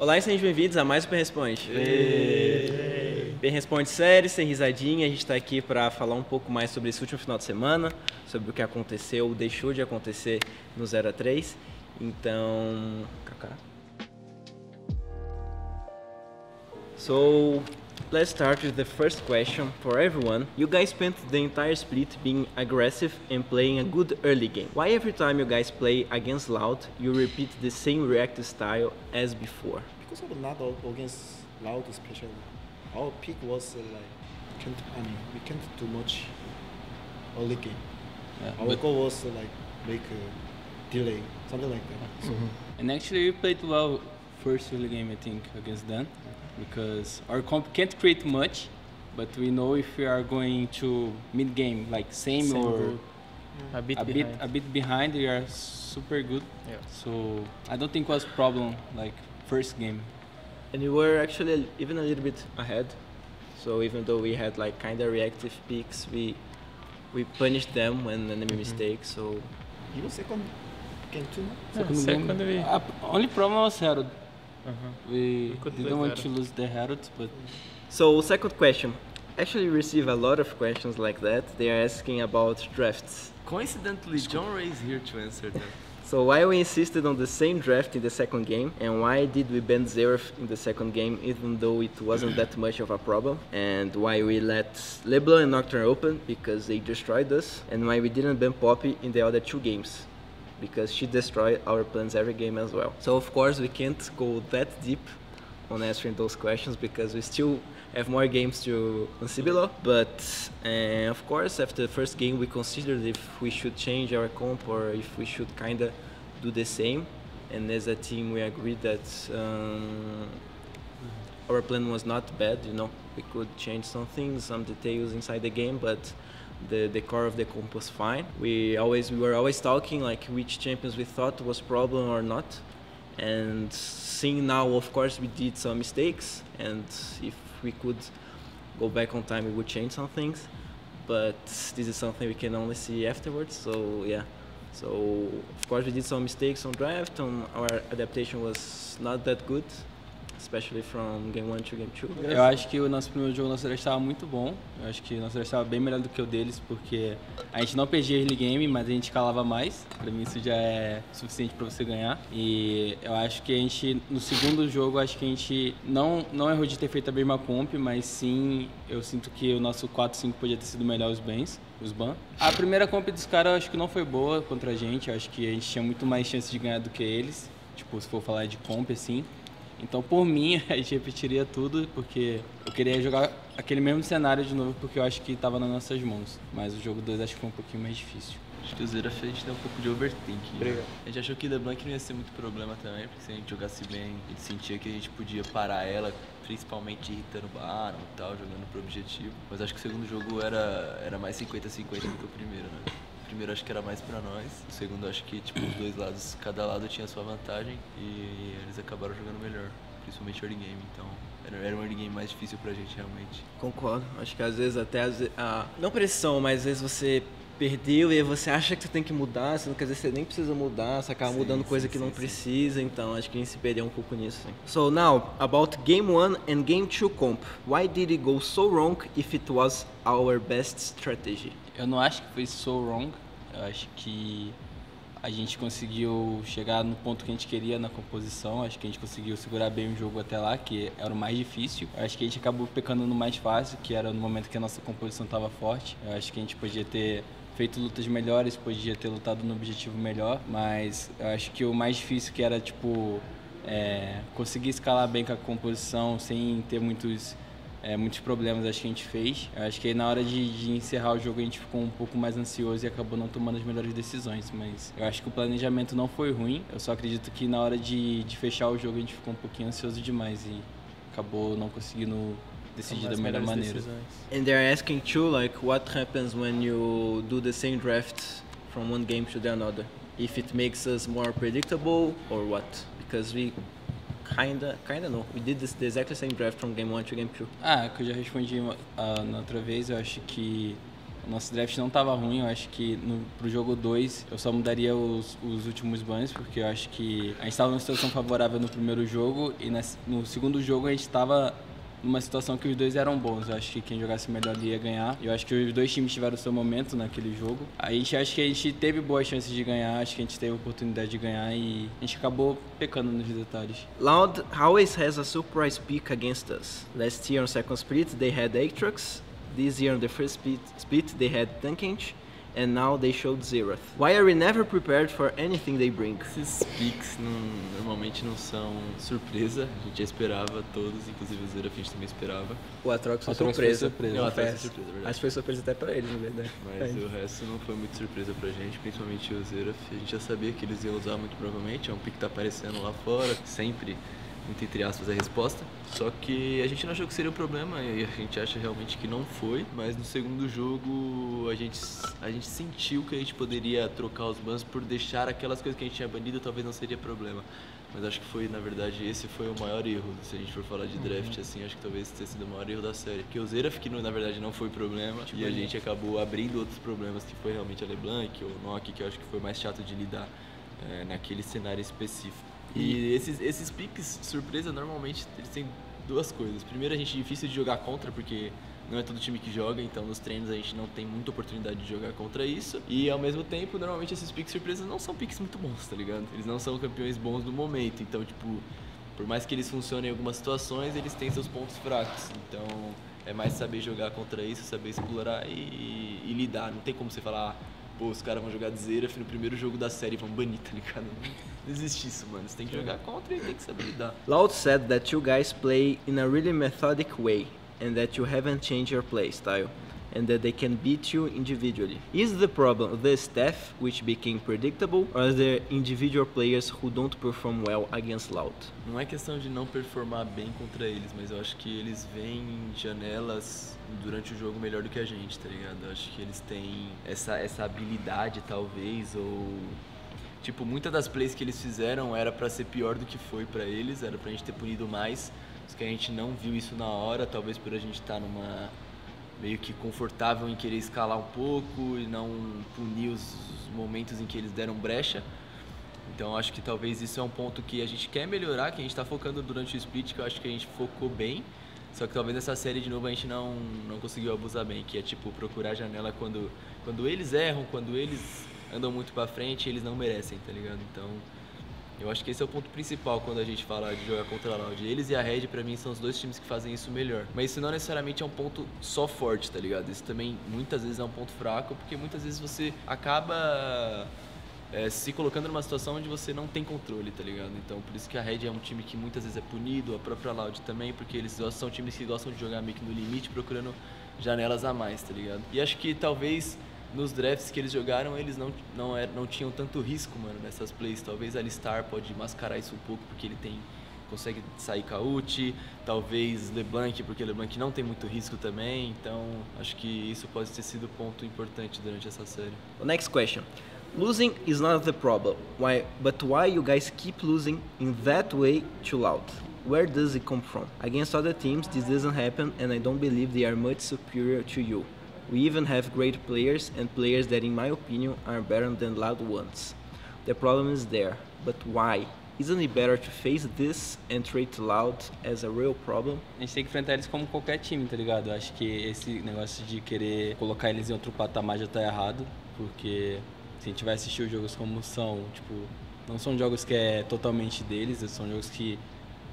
Olá e sejam bem-vindos a mais um Pen Responde. Pen Responde série, sem risadinha. A gente está aqui para falar um pouco mais sobre esse último final de semana, sobre o que aconteceu ou deixou de acontecer no 0 a 3. Então, Kaká. So, let's start with the first question for everyone. You guys spent the entire split being aggressive and playing a good early game. Why every time you guys play against Loud, you repeat the same reactive style as before? Because of not all against loud especially. Our pick was uh, like can't I mean we can't do much early game. Yeah, Our goal was to like make a delay, something like that. So And actually, we played well first early game, I think, against them, because our comp can't create much, but we know if we are going to mid game, like same, Same or good. A bit a bit behind. a bit behind, we are super good. Yeah. So I don't think was problem like first game. And we were actually even a little bit ahead. So even though we had like kind of reactive peaks, we we punished them when enemy mistakes. So even second game too. no? Yeah, second we- Uh, only problem was Herald. Uh-huh. We could play didn't want better. to lose the Herald, but So second question. Actually, we receive a lot of questions like that. They are asking about drafts. Coincidentally, John Ray is here to answer them. So why we insisted on the same draft in the second game, and why did we ban Zeref in the second game, even though it wasn't that much of a problem, and why we let LeBlanc and Nocturne open because they destroyed us, and why we didn't ban Poppy in the other two games because she destroyed our plans every game as well. So of course we can't go that deep on answering those questions because we still have more games to on Cibilo. But uh, of course, after the first game, we considered if we should change our comp or if we should kind of do the same. And as a team, we agreed that um, our plan was not bad. You know, we could change some things, some details inside the game, but the, the core of the comp was fine. We always we were always talking like which champions we thought was problem or not. And seeing now of course we did some mistakes. And if we could go back on time we would change some things. But this is something we can only see afterwards. So yeah. So of course we did some mistakes on draft. And our adaptation was not that good especially from game one to game two Eu acho que o nosso primeiro jogo, nosso estava muito bom. Eu acho que o nosso estava bem melhor do que o deles, porque a gente não perdia early game, mas a gente calava mais. Pra mim isso já é suficiente pra você ganhar. E eu acho que a gente, no segundo jogo, acho que a gente não, não errou de ter feito a mesma comp, mas sim, eu sinto que o nosso 4-5 podia ter sido melhor os bens. Os ban. A primeira comp dos caras eu acho que não foi boa contra a gente. Eu acho que a gente tinha muito mais chance de ganhar do que eles. Tipo, se for falar de comp assim. Então, por mim, a gente repetiria tudo, porque eu queria jogar aquele mesmo cenário de novo, porque eu acho que estava nas nossas mãos. Mas o jogo 2 acho que foi um pouquinho mais difícil. Acho que o Zera fez a gente deu um pouco de overthink. Obrigado. A gente achou que LeBlanc não ia ser muito problema também, porque se a gente jogasse bem, a gente sentia que a gente podia parar ela, principalmente irritando o Baron e tal, jogando pro objetivo. Mas acho que o segundo jogo era, era mais 50-50 do que o primeiro, né? Primeiro acho que era mais pra nós, o segundo acho que tipo, os dois lados, cada lado tinha sua vantagem e eles acabaram jogando melhor, principalmente early game, então era, um early game mais difícil pra gente realmente. Concordo. Acho que às vezes até a não pressão, mas às vezes você perdeu e você acha que você tem que mudar, sendo que às vezes você nem precisa mudar, você acaba Sim, mudando sim, coisa que sim, não sim. precisa, então acho que a gente se perdeu um pouco nisso. Sim. So now about game 1 and game 2 comp. Why did it go so wrong if it was our best strategy? Eu não acho que foi so wrong. Eu acho que a gente conseguiu chegar no ponto que a gente queria na composição. Acho que a gente conseguiu segurar bem o jogo até lá, que era o mais difícil. Acho que a gente acabou pecando no mais fácil, que era no momento que a nossa composição estava forte. Eu acho que a gente podia ter feito lutas melhores, podia ter lutado no objetivo melhor, mas eu acho que o mais difícil que era tipo é, conseguir escalar bem com a composição sem ter muitos é, muitos problemas acho que a gente fez. Acho que aí na hora de, de encerrar o jogo a gente ficou um pouco mais ansioso e acabou não tomando as melhores decisões. Mas eu acho que o planejamento não foi ruim. Eu só acredito que na hora de, de fechar o jogo a gente ficou um pouquinho ansioso demais e acabou não conseguindo decidir da melhor maneira. decisões. And they're asking too like what happens when you do the same draft from one game to the another? If it makes us more predictable or what? Because we kinda kinda know. We did this the exactly same draft from game 1 to game 2. Ah, que eu já respondi ah, na outra vez, eu acho que nosso draft não tava ruim, eu acho que no, pro jogo 2 eu só mudaria os, os últimos bans, porque eu acho que a gente estava numa situação favorável no primeiro jogo e no segundo jogo a gente estava numa situação que os dois eram bons. Eu acho que quem jogasse melhor ia ganhar. Eu acho que os dois times tiveram seu momento naquele jogo. A gente acho que a gente teve boas chances de ganhar, acho que a gente teve a oportunidade de ganhar e a gente acabou pecando nos detalhes. Loud always has a surprise pick against us. Last year on second split they had Aatrox, this year on the first split, split they had Tankage, and now they showed Zeroth. Why are we never prepared for anything they bring? Esses picks não- normalmente não são surpresa, a gente já esperava todos, inclusive o Zeraf a gente também esperava. O Atrox foi Atrox surpresa. surpresa. Não, até foi surpresa, é verdade. Acho que foi surpresa até pra eles, na verdade. Mas o resto não foi muito surpresa pra gente, principalmente o Zeraf. A gente já sabia que eles iam usar muito provavelmente, é um pick que tá aparecendo lá fora, sempre, muito entre aspas, a resposta. Só que a gente não achou que seria um problema e a gente acha realmente que não foi. Mas no segundo jogo a gente, a gente sentiu que a gente poderia trocar os bans por deixar aquelas coisas que a gente tinha banido, talvez não seria problema. Mas acho que foi, na verdade, esse foi o maior erro. Se a gente for falar de draft, assim, acho que talvez tenha sido o maior erro da série. Porque o Zeraf, que na verdade não foi problema, e a gente acabou abrindo outros problemas, que foi realmente a LeBlanc, ou o Nock, que eu acho que foi mais chato de lidar eh, naquele cenário específico. E esses, esses picks, surpresa, normalmente eles têm duas coisas. Primeiro, a gente é difícil de jogar contra, porque não é todo time que joga, então nos treinos a gente não tem muita oportunidade de jogar contra isso. E ao mesmo tempo, normalmente esses picks surpresas não são picks muito bons, tá ligado? Eles não são campeões bons no momento, então, tipo, por mais que eles funcionem em algumas situações, eles têm seus pontos fracos. Então, é mais saber jogar contra isso, saber explorar e, e lidar. Não tem como você falar, ah, pô, os caras vão jogar Zeraf no primeiro jogo da série vão banir, tá ligado? Não existe isso, mano. Você tem que jogar contra e tem que saber lidar. Loud said that you guys play in a really methodic way and that you haven't changed your play style and that they can beat you individually. Is the problem the staff which became predictable or the individual players who don't perform well against Loud? Não é questão de não performar bem contra eles, mas eu acho que eles veem janelas durante o jogo melhor do que a gente, tá ligado? Eu acho que eles têm essa, essa habilidade, talvez, ou. Tipo, muitas das plays que eles fizeram era pra ser pior do que foi pra eles, era pra gente ter punido mais, só que a gente não viu isso na hora, talvez por a gente estar numa. Meio que confortável em querer escalar um pouco e não punir os momentos em que eles deram brecha. Então acho que talvez isso é um ponto que a gente quer melhorar, que a gente está focando durante o split, que eu acho que a gente focou bem. Só que talvez nessa série de novo a gente não, não conseguiu abusar bem, que é tipo procurar a janela quando, quando eles erram, quando eles andam muito pra frente, eles não merecem, tá ligado? Então eu acho que esse é o ponto principal quando a gente fala de jogar contra a Loud. Eles e a Red, pra mim, são os dois times que fazem isso melhor. Mas isso não necessariamente é um ponto só forte, tá ligado? Isso também muitas vezes é um ponto fraco, porque muitas vezes você acaba é, se colocando numa situação onde você não tem controle, tá ligado? Então, por isso que a Red é um time que muitas vezes é punido, a própria Loud também, porque eles são times que gostam de jogar meio que no limite, procurando janelas a mais, tá ligado? E acho que talvez nos drafts que eles jogaram, eles não, não, er, não tinham tanto risco, mano, nessas plays. Talvez Alistar pode mascarar isso um pouco, porque ele tem consegue sair Kaut, talvez LeBlanc, porque LeBlanc não tem muito risco também, então acho que isso pode ter sido ponto importante durante essa série. Next question. Losing is not the problem. Why but why you guys keep losing in that way to Loud? Where does it come from? Against other teams this doesn't happen and I don't believe they are much superior to you. We even have great players and players that in my opinion are better than Loud ones. The problem is there, but why? Isn't it better to face this and treat Loud as a real problem? A gente tem que enfrentar eles como qualquer time, tá ligado? Eu acho que esse negócio de querer colocar eles em outro patamar já tá errado, porque se a gente vai assistir os jogos como são, tipo, não são jogos que é totalmente deles, são jogos que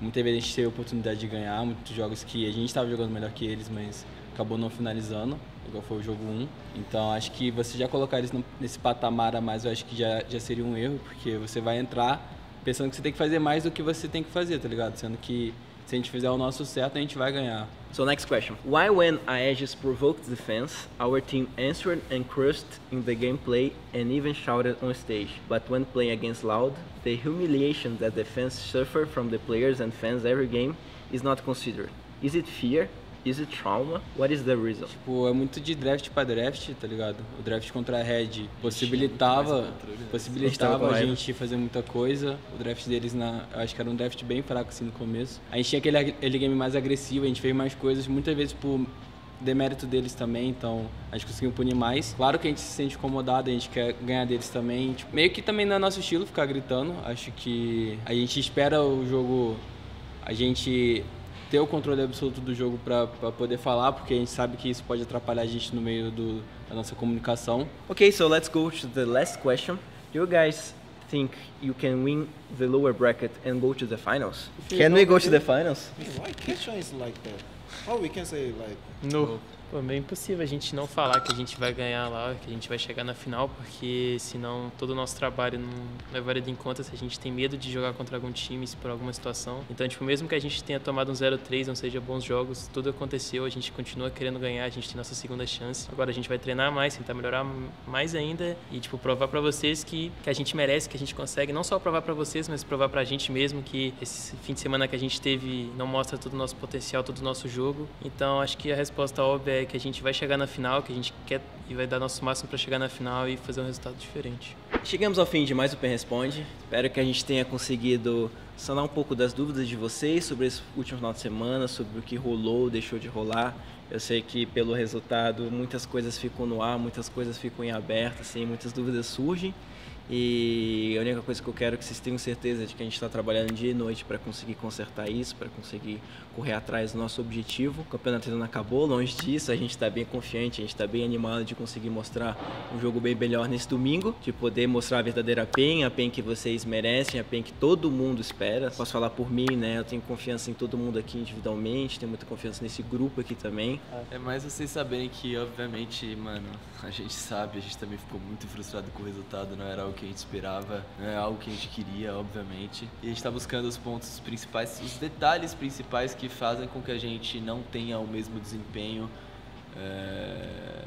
muitas vezes a gente teve a oportunidade de ganhar, muitos jogos que a gente estava jogando melhor que eles, mas acabou não finalizando, igual foi o jogo 1. Então acho que você já colocar eles nesse patamar a mais, eu acho que já, já seria um erro, porque você vai entrar pensando que você tem que fazer mais do que você tem que fazer, tá ligado? Sendo que se a gente fizer o nosso certo, a gente vai ganhar. So next question. Why when Aegis provoked defense, our team answered and crushed in the gameplay and even shouted on stage. But when playing against Loud, the humiliation that defense suffer from the players and fans every game is not considered. Is it fear? Is it trauma? What is the reason? Tipo, é muito de draft pra draft, tá ligado? O draft contra a Red possibilitava, possibilitava a gente fazer muita coisa. O draft deles, na, eu acho que era um draft bem fraco assim no começo. A gente tinha aquele early game mais agressivo, a gente fez mais coisas, muitas vezes por demérito deles também, então a gente conseguiu punir mais. Claro que a gente se sente incomodado, a gente quer ganhar deles também. Tipo, meio que também não é nosso estilo ficar gritando. Acho que a gente espera o jogo, a gente ter o controle absoluto do jogo para poder falar, porque a gente sabe que isso pode atrapalhar a gente no meio do, da nossa comunicação. Okay, so let's go to the last question. Do you guys think you can win the lower bracket and go to the finals? Can we go to the finals? Why question is like that? How we can say like No. Pô, é meio impossível a gente não falar que a gente vai ganhar lá, que a gente vai chegar na final, porque senão todo o nosso trabalho não levaria em conta se a gente tem medo de jogar contra algum time por alguma situação. Então, tipo, mesmo que a gente tenha tomado um 0-3, não seja bons jogos, tudo aconteceu, a gente continua querendo ganhar, a gente tem nossa segunda chance. Agora a gente vai treinar mais, tentar melhorar mais ainda e, tipo, provar para vocês que, que a gente merece, que a gente consegue, não só provar para vocês, mas provar pra gente mesmo que esse fim de semana que a gente teve não mostra todo o nosso potencial, todo o nosso jogo. Então, acho que a resposta óbvia é que a gente vai chegar na final, que a gente quer e vai dar nosso máximo para chegar na final e fazer um resultado diferente. Chegamos ao fim de mais o Pen Responde. Espero que a gente tenha conseguido sanar um pouco das dúvidas de vocês sobre esse último final de semana, sobre o que rolou, deixou de rolar. Eu sei que pelo resultado muitas coisas ficam no ar, muitas coisas ficam em aberto, assim, muitas dúvidas surgem. E a única coisa que eu quero é que vocês tenham certeza de que a gente está trabalhando dia e noite para conseguir consertar isso, para conseguir correr atrás do nosso objetivo. O campeonato ainda não acabou, longe disso, a gente está bem confiante, a gente está bem animado de conseguir mostrar um jogo bem melhor nesse domingo, de poder mostrar a verdadeira PEN, a PEN que vocês merecem, a PEN que todo mundo espera. Posso falar por mim, né? Eu tenho confiança em todo mundo aqui individualmente, tenho muita confiança nesse grupo aqui também. É mais vocês saberem que, obviamente, mano, a gente sabe, a gente também ficou muito frustrado com o resultado, não era algo que a gente esperava, não é algo que a gente queria, obviamente. E a gente está buscando os pontos principais, os detalhes principais que fazem com que a gente não tenha o mesmo desempenho é,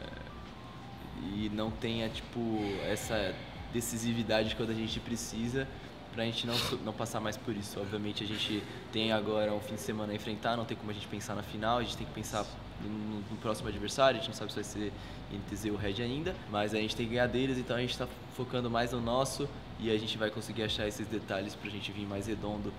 e não tenha, tipo, essa decisividade quando a gente precisa pra gente não, não passar mais por isso. Obviamente a gente tem agora um fim de semana a enfrentar, não tem como a gente pensar na final, a gente tem que pensar no, no próximo adversário, a gente não sabe se vai ser NTZ ou Red ainda, mas a gente tem que ganhar deles, então a gente está focando mais no nosso e a gente vai conseguir achar esses detalhes pra gente vir mais redondo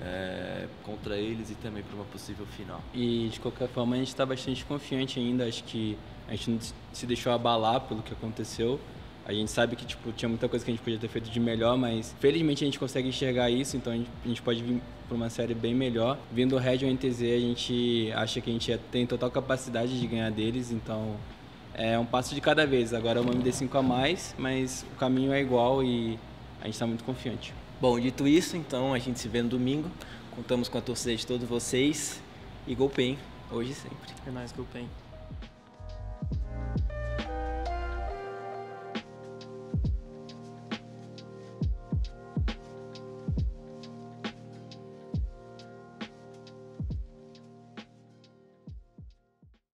é, contra eles e também para uma possível final. E de qualquer forma a gente está bastante confiante ainda, acho que a gente não se deixou abalar pelo que aconteceu. A gente sabe que tipo, tinha muita coisa que a gente podia ter feito de melhor, mas felizmente a gente consegue enxergar isso, então a gente, a gente pode vir para uma série bem melhor. Vindo o Red ou NTZ, a gente acha que a gente tem total capacidade de ganhar deles, então é um passo de cada vez. Agora é uma MD5 a mais, mas o caminho é igual e a gente está muito confiante. Bom, dito isso, então a gente se vê no domingo. Contamos com a torcida de todos vocês e Golpen, hoje e sempre. É nóis, Gulpen.